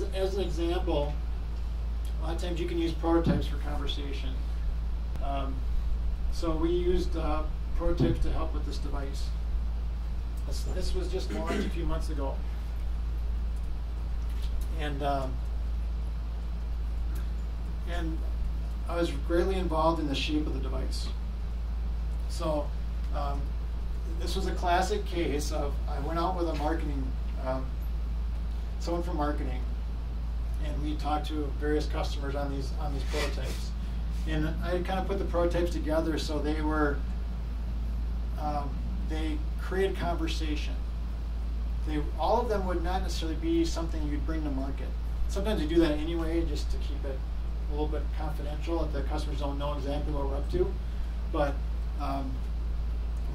as, an example, a lot of times you can use prototypes for conversation. Um, so we used uh, prototypes to help with this device. This, this was just launched a few months ago. And, um, and I was greatly involved in the shape of the device. So um, this was a classic case of I went out with a marketing, um, someone from marketing, and we talked to various customers on these on these prototypes. And I kind of put the prototypes together so they were um, they created conversation. They all of them would not necessarily be something you'd bring to market. Sometimes you do that anyway, just to keep it a little bit confidential if the customers don't know exactly what we're up to. But um,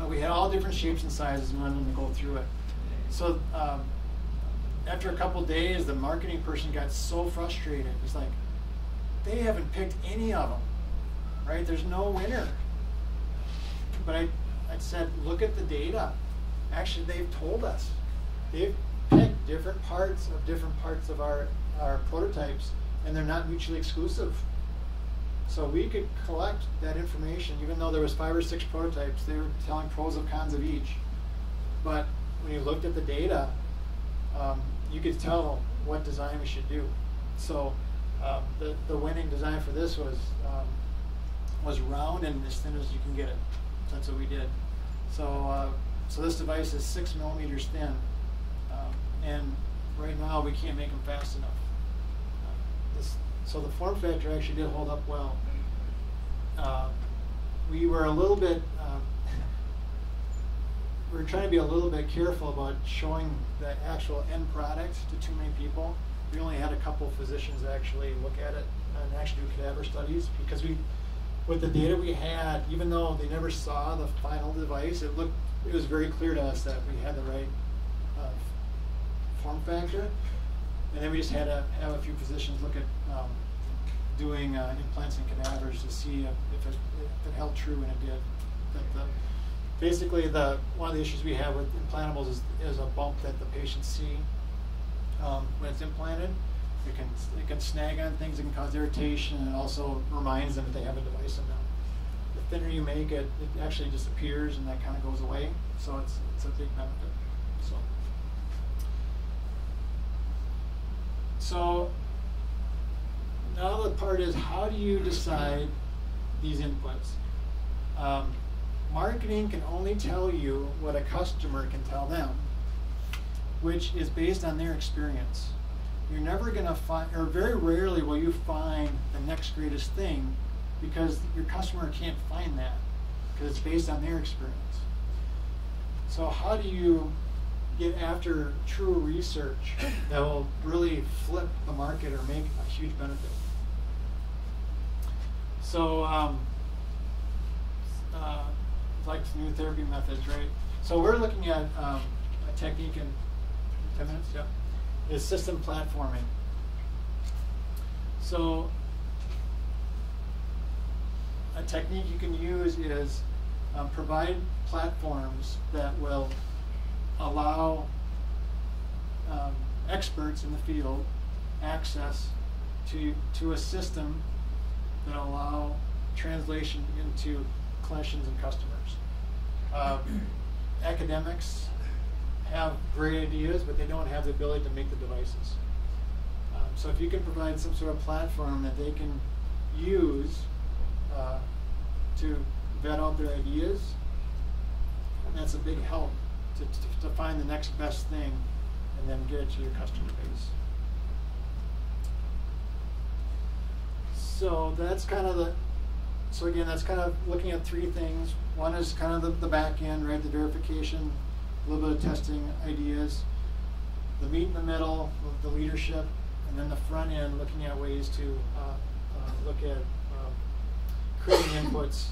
we had all different shapes and sizes and wanted them to go through it. So um, after a couple days, the marketing person got so frustrated. It's like, they haven't picked any of them, right? There's no winner. But I, I said, look at the data. Actually, they've told us. They've picked different parts of different parts of our, our prototypes, and they're not mutually exclusive. So we could collect that information, even though there was five or six prototypes, they were telling pros and cons of each. But when you looked at the data, um, you could tell what design we should do. So um, the, the winning design for this was um, was round and as thin as you can get it. That's what we did. So uh, so this device is six millimeters thin, um, and right now we can't make them fast enough. Uh, this, so the form factor actually did hold up well. Uh, we were a little bit we are trying to be a little bit careful about showing the actual end product to too many people. We only had a couple physicians actually look at it and actually do cadaver studies because we, with the data we had, even though they never saw the final device, it looked, it was very clear to us that we had the right uh, form factor. And then we just had to have a few physicians look at um, doing uh, implants and cadavers to see if, if, it, if it held true, and it did. That the, basically the one of the issues we have with implantables is, is a bump that the patients see um, when it's implanted. It can it can snag on things, it can cause irritation, and it also reminds them that they have a device in them. The thinner you make it, it actually disappears and that kind of goes away. So it's it's a big benefit. So so now the part is how do you decide these inputs? Um, marketing can only tell you what a customer can tell them, which is based on their experience. You're never going to find, or very rarely will you find the next greatest thing because your customer can't find that because it's based on their experience. So, how do you get after true research that will really flip the market or make a huge benefit? So, um, uh, like new therapy methods, right? So we're looking at um, a technique in 10 minutes, yeah, is system platforming. So a technique you can use is um, provide platforms that will allow um, experts in the field access to, to a system that allow translation into clinicians and customers. Um, academics have great ideas, but they don't have the ability to make the devices. Um, so if you can provide some sort of platform that they can use uh, to vet out their ideas, that's a big help to, to, to find the next best thing and then get it to your customer base. So that's kind of the, so again, that's kind of looking at three things. One is kind of the, the back end, right, the verification, a little bit of testing ideas, the meat in the middle, the leadership, and then the front end, looking at ways to uh, uh, look at uh, creating inputs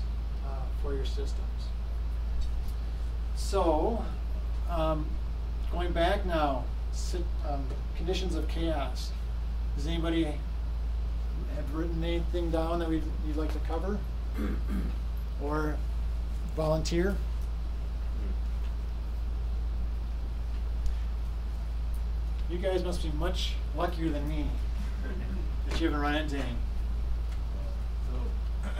uh, for your systems. So, um, going back now, sit, um, conditions of chaos. Does anybody have written anything down that we'd, you'd like to cover? or volunteer? You guys must be much luckier than me that you haven't run into any. So,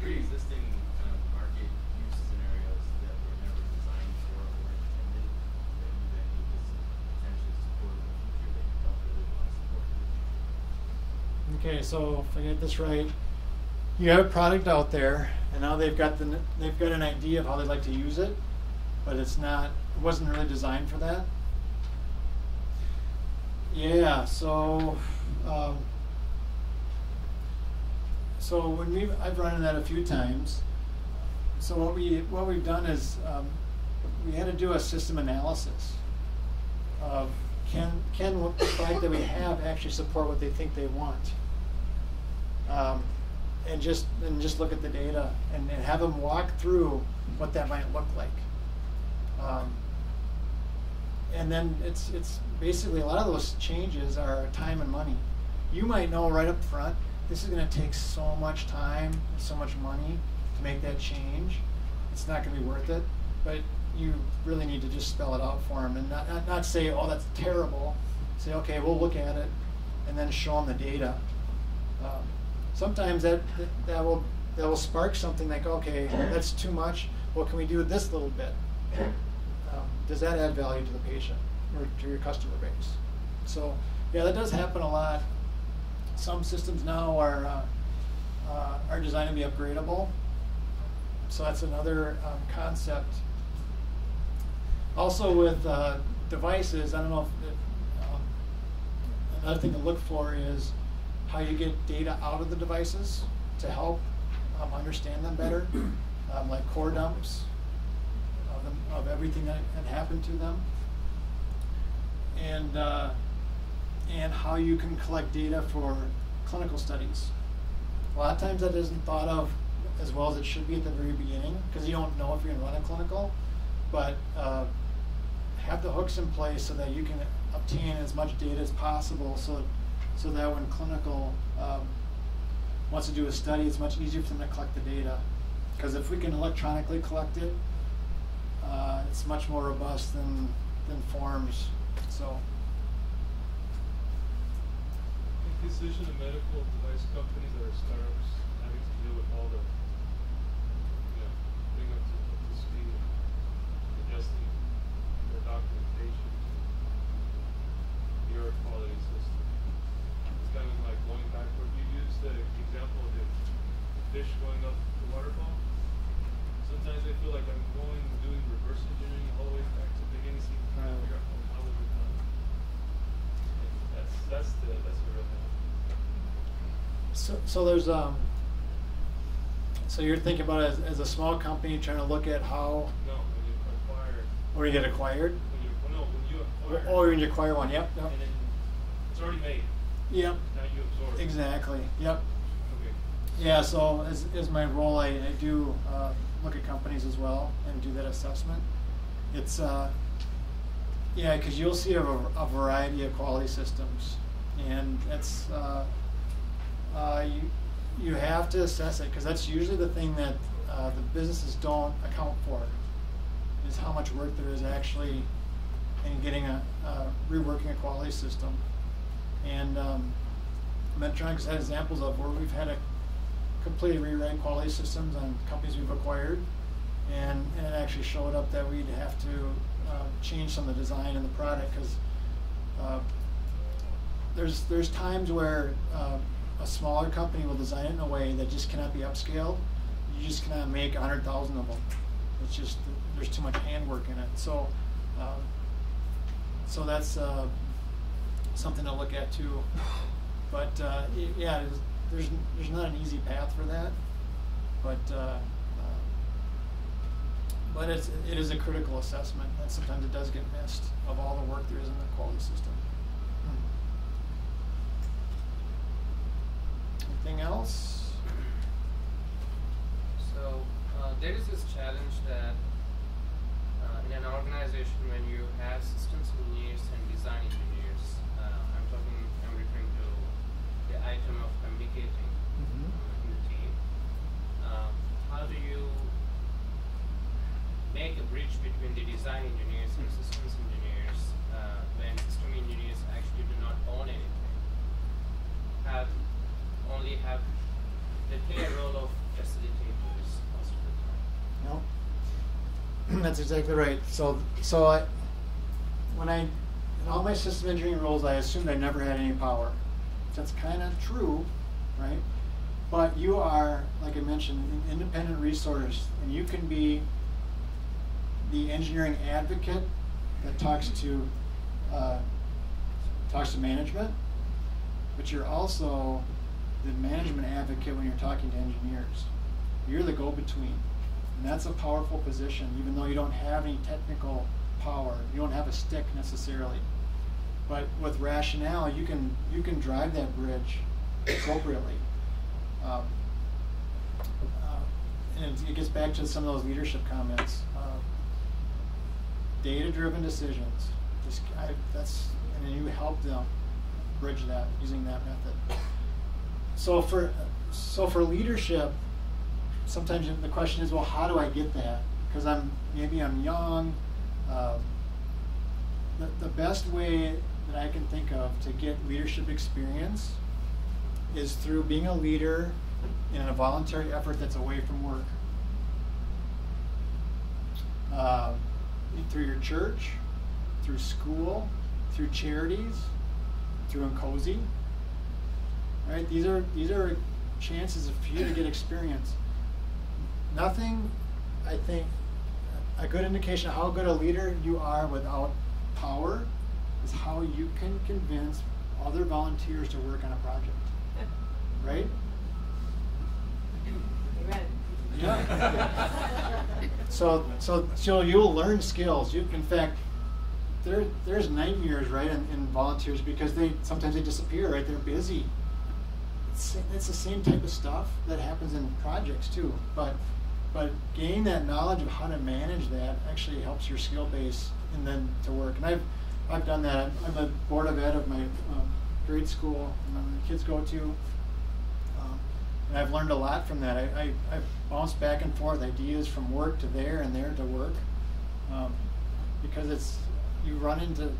pre-existing kind of market use scenarios that were never designed for or intended that you then need to s- potentially support in the future that you don't really want to support in the future. Okay, so if I get this right, you have a product out there, and now they've got the they've got an idea of how they'd like to use it, but it's not it wasn't really designed for that. Yeah, so um, so when we I've run into that a few times. So what we what we've done is um, we had to do a system analysis of can can the product that we have actually support what they think they want, um, and just and just look at the data and, and have them walk through what that might look like. Um, and then it's it's basically a lot of those changes are time and money. You might know right up front this is going to take so much time so much money to make that change. It's not going to be worth it. But you really need to just spell it out for them and not, not, not say, oh, that's terrible. Say, okay, we'll look at it and then show them the data. Um, sometimes that, that, will that will spark something like, okay, that's too much. What can we do with this little bit? Um, does that add value to the patient or to your customer base? So, yeah, that does happen a lot. Some systems now are uh, uh, are designed to be upgradable. So that's another um, concept. Also with uh, devices, I don't know if um, another thing to look for is how you get data out of the devices to help um, understand them better, um, like core dumps of, them, of everything that had happened to them, and uh, and how you can collect data for clinical studies. A lot of times that isn't thought of as well as it should be at the very beginning because you don't know if you're going to run a clinical, but uh, have the hooks in place so that you can obtain as much data as possible so, so that when clinical um, wants to do a study, it's much easier for them to collect the data. Because if we can electronically collect it, uh, it's much more robust than, than forms. So, In precision and medical device companies that are startups having to deal with all the, you know, bring up to, to speed, adjusting their documentation to your quality system. It's kind of like going backward. You used the example of the fish going up the waterfall. Sometimes I feel like I'm going, doing reverse engineering all the way back to the beginning, trying to figure out how, was it done. That's, that's the, that's the real thing. so, so there's um. So you're thinking about it as, as a small company trying to look at how, No, when you acquire, or you get acquired. when you, well, no, when you Or, acquire. or when you acquire one. Yep. Yep. And then it's already made, Yep. now you absorb. Exactly. Yep. Yeah, so as, as my role, I, I do uh, look at companies as well and do that assessment. It's, uh, yeah, because you'll see a, a variety of quality systems, and it's, uh, uh, you, you have to assess it because that's usually the thing that uh, the businesses don't account for is how much work there is actually in getting a, reworking a quality system. And um, Medtronic had examples of where we've had to completely rewrite quality systems on companies we've acquired, and, and it actually showed up that we'd have to uh, change some of the design in the product because uh, there's there's times where uh, a smaller company will design it in a way that just cannot be upscaled. You just cannot make a hundred thousand of them. It's just there's too much handwork in it. So um, so that's uh, something to look at too. But uh, yeah, there's- there's not an easy path for that, but uh, uh, but it's it is a critical assessment, and sometimes it does get missed of all the work there is in the quality system. Hmm. Anything else? So uh, there is this challenge that uh, in an organization when you have systems engineers and design engineers, uh, I'm talking, I'm referring to the item of communicating uh, in the team. Uh, how do you make make a bridge between the design engineers and systems engineers uh, when system engineers actually do not own anything. Have only have they play a role of facilitators most of the time. No, that's exactly right. So, so I, when I, in all my system engineering roles, I assumed I never had any power. That's kind of true, right? But you are, like I mentioned, an independent resource, and you can be the engineering advocate that talks to uh, talks to management, but you're also the management advocate when you're talking to engineers. You're the go-between, and that's a powerful position. Even though you don't have any technical power, you don't have a stick necessarily, but with rationale, you can you can drive that bridge appropriately. Um, uh, and it, it gets back to some of those leadership comments. Uh, data-driven decisions. Just, I, that's, and then you help them bridge that using that method. So for, so for leadership, sometimes the question is, well, how do I get that? Because I'm maybe I'm young. Um, the, the best way that I can think of to get leadership experience is through being a leader in a voluntary effort that's away from work. Uh, through your church, through school, through charities, through INCOSE. Right? These are these are chances for you to get experience. Nothing, I think, a good indication of how good a leader you are without power is how you can convince other volunteers to work on a project. Right? Amen. Yeah. so, so, so you'll learn skills. You, can, in fact, there, there's nightmares, right, in, in volunteers because they sometimes they disappear, right? They're busy. It's, it's the same type of stuff that happens in projects too, but but gaining that knowledge of how to manage that actually helps your skill base and then to work. And I've I've done that. I'm a board of ed of my um, grade school, my kids go to. Um, and I've learned a lot from that. I, I, I've bounced back and forth ideas from work to there and there to work. Um, because it's, you run into,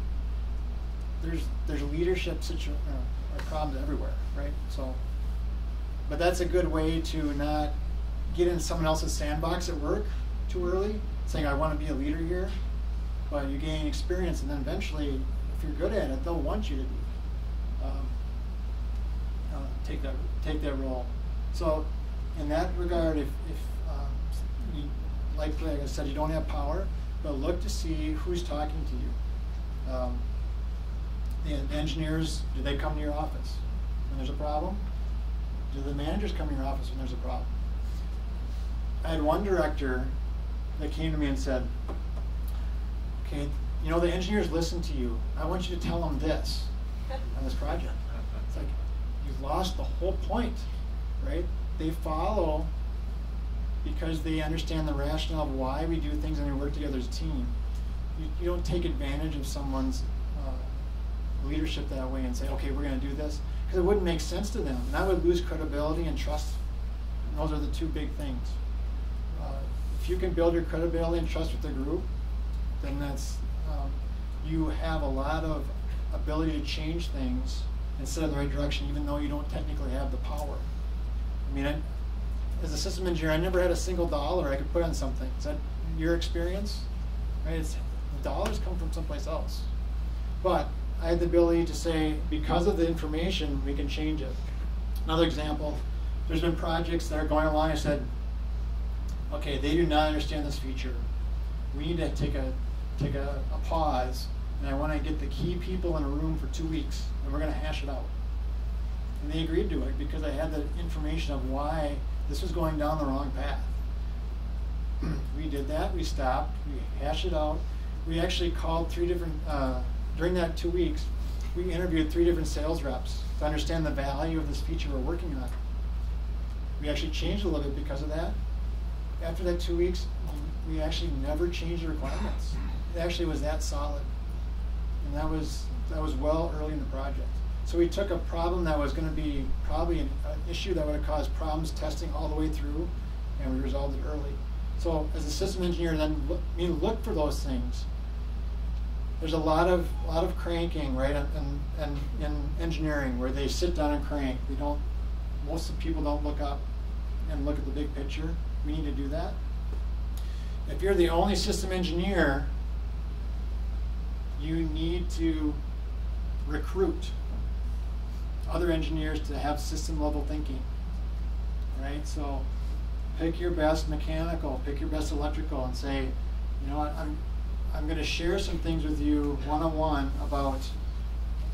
there's, there's leadership situ, uh, problems everywhere, right? So, but that's a good way to not get in someone else's sandbox at work too early, saying, I want to be a leader here. But you gain experience, and then eventually, if you're good at it, they'll want you to. Um, uh, take that take that role. So, in that regard, if, if um, you, like, like I said, you don't have power, but look to see who's talking to you. Um, the engineers, do they come to your office when there's a problem? Do the managers come to your office when there's a problem? I had one director that came to me and said, okay, you know, the engineers listen to you. I want you to tell them this on this project. It's like, you've lost the whole point, right? They follow because they understand the rationale of why we do things and we work together as a team. You, you don't take advantage of someone's uh, leadership that way and say, okay, we're going to do this, because it wouldn't make sense to them. And that would lose credibility and trust. And those are the two big things. Uh, if you can build your credibility and trust with the group, then that's um, you have a lot of ability to change things instead of the right direction, even though you don't technically have the power. I mean, I, as a system engineer, I never had a single dollar I could put on something. Is that your experience? Right? It's, dollars come from someplace else. But I had the ability to say, because of the information, we can change it. Another example, there's been projects that are going along. I said, okay, they do not understand this feature. We need to take a take a, a pause, and I want to get the key people in a room for two weeks, and we're going to hash it out. And they agreed to it because I had the information of why this was going down the wrong path. we did that. We stopped. We hashed it out. We actually called three different, uh, during that two weeks, we interviewed three different sales reps to understand the value of this feature we're working on. We actually changed a little bit because of that. After that two weeks, we actually never changed the requirements. It actually was that solid. And that was, that was well early in the project. So we took a problem that was going to be probably an, an issue that would have caused problems testing all the way through, and we resolved it early. So as a system engineer, then look, you look for those things. There's a lot of a lot of cranking, right, and and in engineering where they sit down and crank. They don't. Most of the people don't look up and look at the big picture. We need to do that. If you're the only system engineer, you need to recruit other engineers to have system level thinking. Right? So pick your best mechanical, pick your best electrical and say, you know what, I'm I'm gonna share some things with you one on one about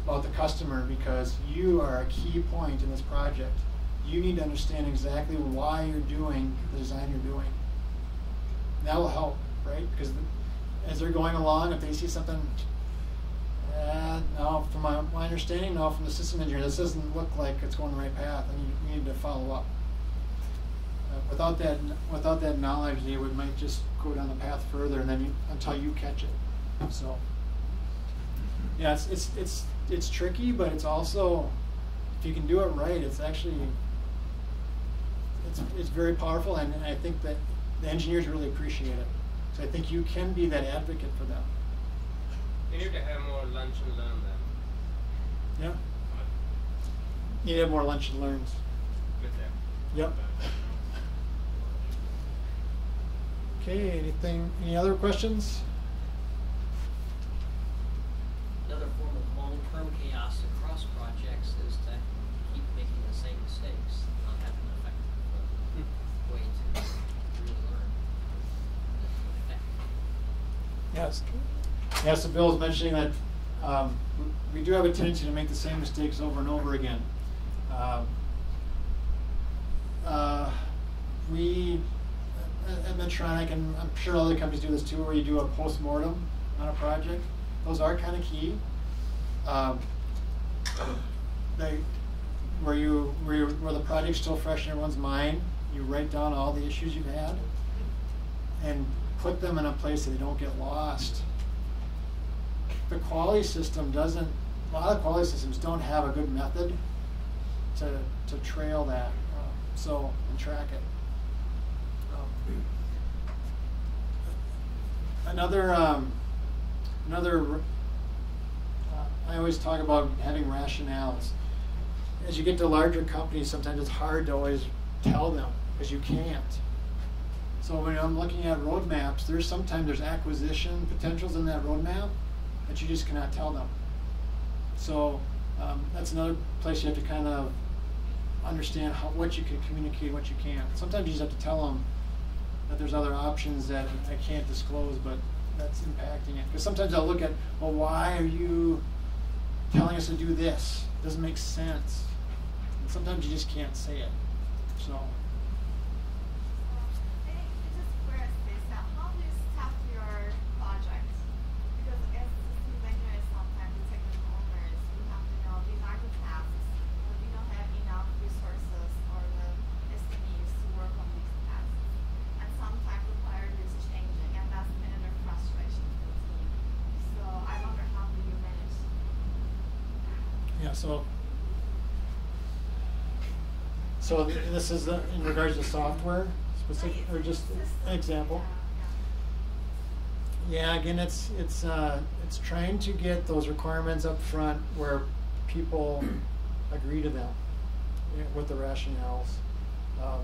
about the customer because you are a key point in this project. You need to understand exactly why you're doing the design you're doing. That will help, right? Because as they're going along, if they see something uh, no, from my, my understanding, no, from the system engineer, this doesn't look like it's going the right path, and you, need to follow up. Uh, without that, without that knowledge, they would might just go down the path further, and then you, until you catch it. So, yeah, it's it's it's it's tricky, but it's also, if you can do it right, it's actually, it's it's very powerful, and, and I think that the engineers really appreciate it. So I think you can be that advocate for them. You need to have more lunch and learn them Yeah. You need to have more lunch and learns. with them. Yep. Okay, anything, any other questions? Another form of long-term chaos across projects is to keep making the same mistakes, not have an effective uh, way to relearn. Yes. Yeah, so Bill was mentioning that um, we do have a tendency to make the same mistakes over and over again. Um, uh, we, at at Medtronic, and I'm sure other companies do this too, where you do a post-mortem on a project. Those are kind of key. Um, they, where you, where you, where the project's still fresh in everyone's mind, you write down all the issues you've had and put them in a place that they don't get lost. The quality system doesn't, a lot of quality systems don't have a good method to, to trail that, um, so, and track it. Um, Another, um, another, uh, I always talk about having rationales. As you get to larger companies, sometimes it's hard to always tell them, because you can't. So when I'm looking at roadmaps, there's sometimes there's acquisition potentials in that roadmap that you just cannot tell them. So um, that's another place you have to kind of understand how, what you can communicate, what you can't. Sometimes you just have to tell them that there's other options that I can't disclose, but that's impacting it. Because sometimes I'll look at, well, why are you telling us to do this? It doesn't make sense. And sometimes you just can't say it. So. Hey, I just curious this, uh, how do you staff your project? Because as systems engineers, sometimes the technical owners, we have to know these are the tasks, but we don't have enough resources or the SMEs to work on these tasks. And sometimes the priority is changing, and that's another frustration for the team. So I wonder how do you manage? Yeah, so. So th- this is uh, in regards to software specific, or just an example? Yeah, again, it's, it's, uh, it's trying to get those requirements up front where people agree to them with the rationales. Um,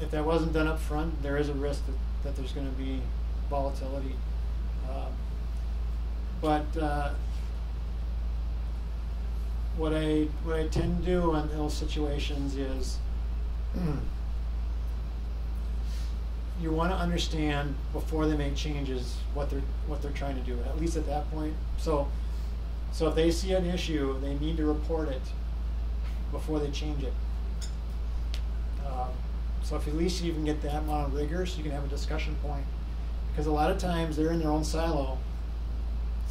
If that wasn't done up front, there is a risk that, that there's gonna be volatility. Um, But, uh, what I what I tend to do in those situations is you want to understand before they make changes what they're what they're trying to do at least at that point. So so if they see an issue they need to report it before they change it. Um, so if at least you can get that amount of rigor so you can have a discussion point. Because a lot of times they're in their own silo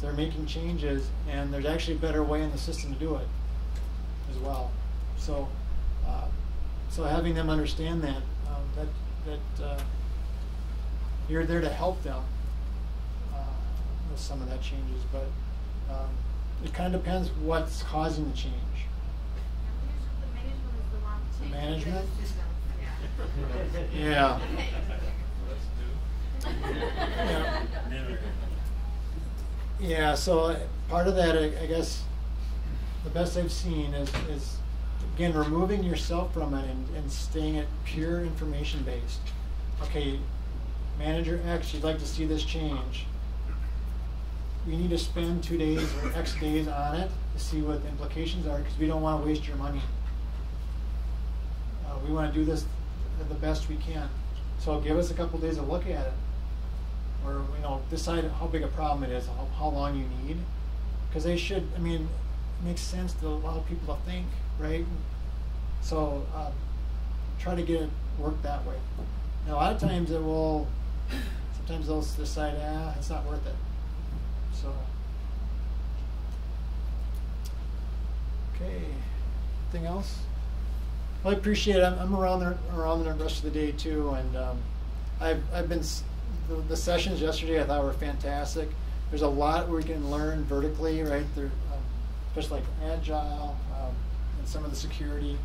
they're making changes and there's actually a better way in the system to do it as well. So, uh, so having them understand that, um, that, that uh, you're there to help them uh, with some of that changes, but um, it kind of depends what's causing the change. The management? yeah. yeah. Yeah, so uh, part of that, I, I guess, the best I've seen is, is again, removing yourself from it and, and staying at pure information based. Okay, manager X, you'd like to see this change. We need to spend two days or X days on it to see what the implications are, because we don't want to waste your money. Uh, we want to do this the best we can. So give us a couple days to look at it or you know decide how big a problem it is, how, how long you need, because they should. I mean, it makes sense to allow people to think, right? So uh, try to get it worked that way. Now a lot of times it will. Sometimes they'll decide, ah, it's not worth it. So. Okay. Anything else? Well, I appreciate it. I'm, I'm around there around the rest of the day too, and um, I've I've been the, the sessions yesterday. I thought were fantastic. There's a lot we can learn vertically, right? There, um, especially like agile um, and some of the security.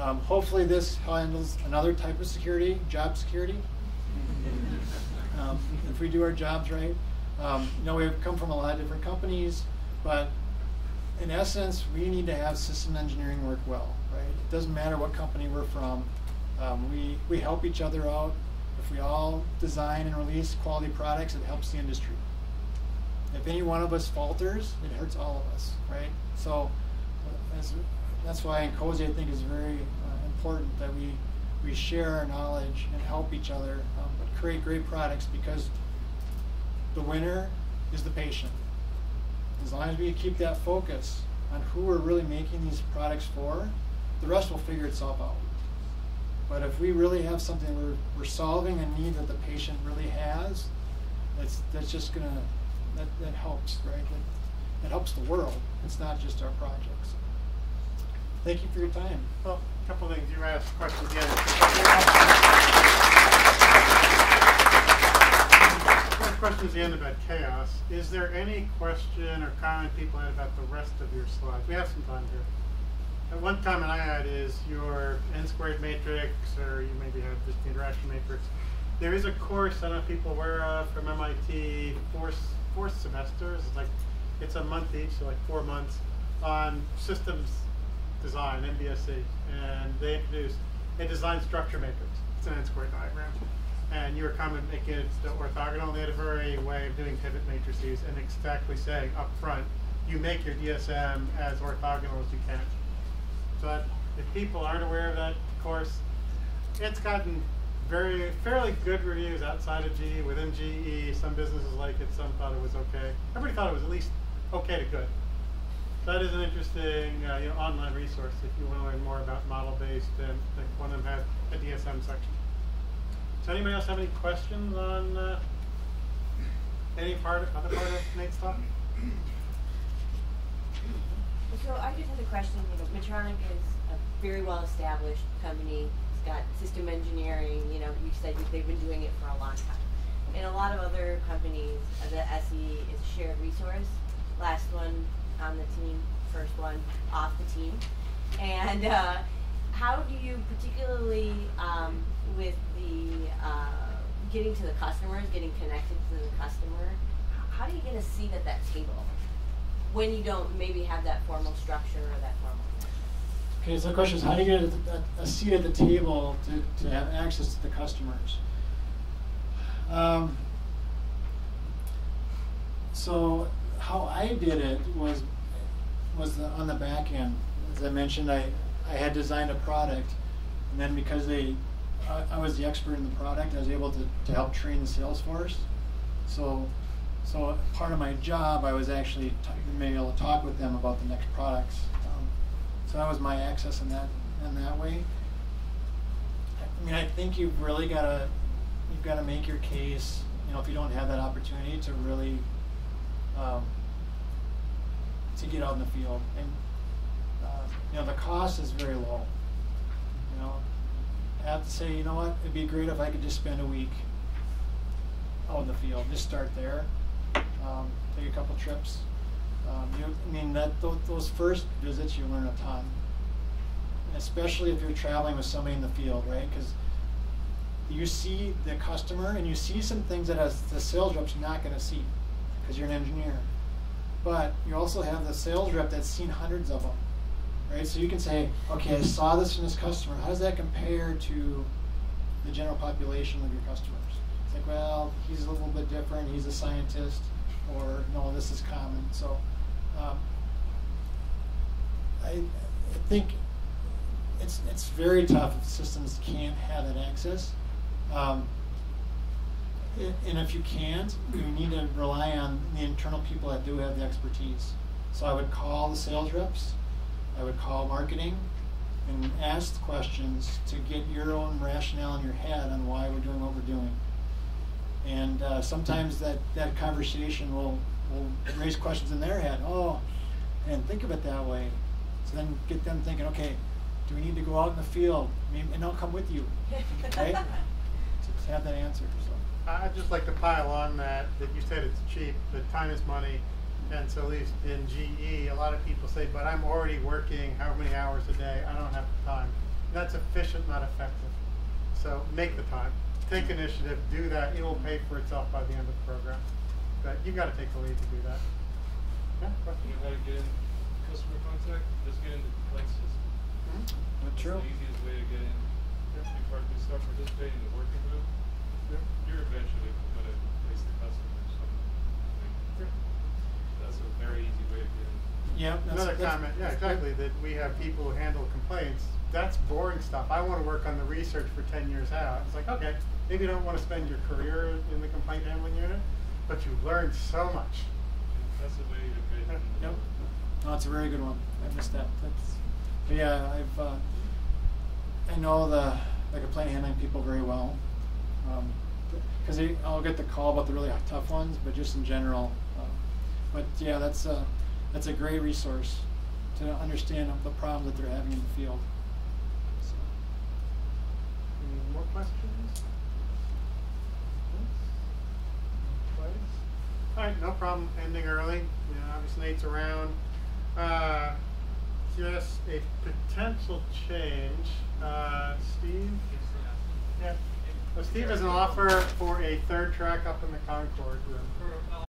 Um, hopefully, this handles another type of security, job security. Um, if we do our jobs right, um, you know, we've come from a lot of different companies, but in essence, we need to have system engineering work well, right? It doesn't matter what company we're from. Um, we, we help each other out. If we all design and release quality products, it helps the industry. If any one of us falters, it hurts all of us, right? So that's, that's why INCOSE I think is very uh, important that we, we share our knowledge and help each other, um, but create great products because the winner is the patient. As long as we keep that focus on who we're really making these products for, the rest will figure itself out. But if we really have something we're, we're solving a need that the patient really has, that's, that's just gonna, that, that helps, right? That, that helps the world. It's not just our projects. Thank you for your time. Well, a couple things. You asked questions again. One question at the end about chaos. Is there any question or comment people had about the rest of your slides? We have some time here. Uh, one comment I had is your n squared matrix, or you maybe have just the interaction matrix. There is a course I don't know if people are aware of from MIT, fourth, fourth semesters. It's like it's a month each, so like four months on systems design, MBSE, and they introduced a design structure matrix. It's an n-square diagram. And you were making it the orthogonal. They had a very way of doing pivot matrices and exactly saying up front, you make your DSM as orthogonal as you can. That if people aren't aware of that course, it's gotten very fairly good reviews outside of GE, within GE. Some businesses like it, some thought it was okay. Everybody thought it was at least okay to good. That is an interesting uh, you know, online resource if you want to learn more about model-based, and like one of them has a DSM section. Does anybody else have any questions on uh, any part, other part of Nate's talk? So I just had a question, you know, Medtronic is a very well-established company. It's got system engineering, you know, you said they've been doing it for a long time. In a lot of other companies, the SE is a shared resource. Last one on the team, first one off the team. And uh, how do you, particularly um, with the uh, getting to the customers, getting connected to the customer, how do you get a seat at that table? when you don't maybe have that formal structure or that formal. Okay, so the question is how do you get a, a seat at the table to, to have access to the customers? Um, so how I did it was was the, on the back end. As I mentioned, I, I had designed a product, and then because they I, I was the expert in the product, I was able to, to help train the sales force. So so part of my job, I was actually being able to talk with them about the next products. Um, so that was my access in that in that way. I mean, I think you've really got to you've got to make your case. You know, if you don't have that opportunity to really um, to get out in the field, and uh, you know, the cost is very low. You know, I have to say, you know what? It'd be great if I could just spend a week out in the field. Just start there. Um, take a couple trips. Um, you, I mean, that th- those first visits, you learn a ton, especially if you're traveling with somebody in the field, right? Because you see the customer and you see some things that as the sales rep's not going to see because you're an engineer. but you also have the sales rep that's seen hundreds of them, right? So you can say, okay, I saw this from this customer. How does that compare to the general population of your customers? It's like, well, he's a little bit different. He's a scientist, or no, this is common. So um, I, I think it's it's very tough if systems can't have that access. Um, and if you can't, you need to rely on the internal people that do have the expertise. So I would call the sales reps, I would call marketing, and ask questions to get your own rationale in your head on why we're doing what we're doing. And uh, sometimes that, that conversation will, will raise questions in their head. Oh, and think of it that way. So then get them thinking, okay, do we need to go out in the field? Maybe, and I'll come with you, right? to have that answer. So. I'd just like to pile on that, that you said it's cheap, but time is money. And so at least in GE, a lot of people say, but I'm already working how many hours a day, I don't have the time. That's efficient, not effective. So make the time, take initiative, do that, it will pay for itself by the end of the program. But you've got to take the lead to do that. Yeah, You question? know how to get in customer contact? Just get in the complaint system. Mhm. But It's true. the easiest way to get in. Yeah. Before you start participating in the working group, Yeah. You're eventually gonna face the customer or. Yeah. That's a very easy way to get in. Yeah. that's- Another that's- comment, yeah, that's good. exactly, that we have people who handle complaints, that's boring stuff. I wanna work on the research for ten years out. It's like, okay, maybe you don't wanna spend your career in the complaint handling unit, but you learn so much. That's a way to get in. Yep. door. No, it's a very good one. I missed that. That's, but yeah, I've uh, I know the the complaint handling people very well. Because I'll get the call about the really tough ones, but just in general. Uh, but yeah, that's a that's a great resource to understand the problems that they're having in the field. So. Any more questions? All right, no problem ending early. You know, obviously Nate's around. Uh, just a potential change. Uh, Steve? Yeah. Steve has an offer for a third track up in the Concord room.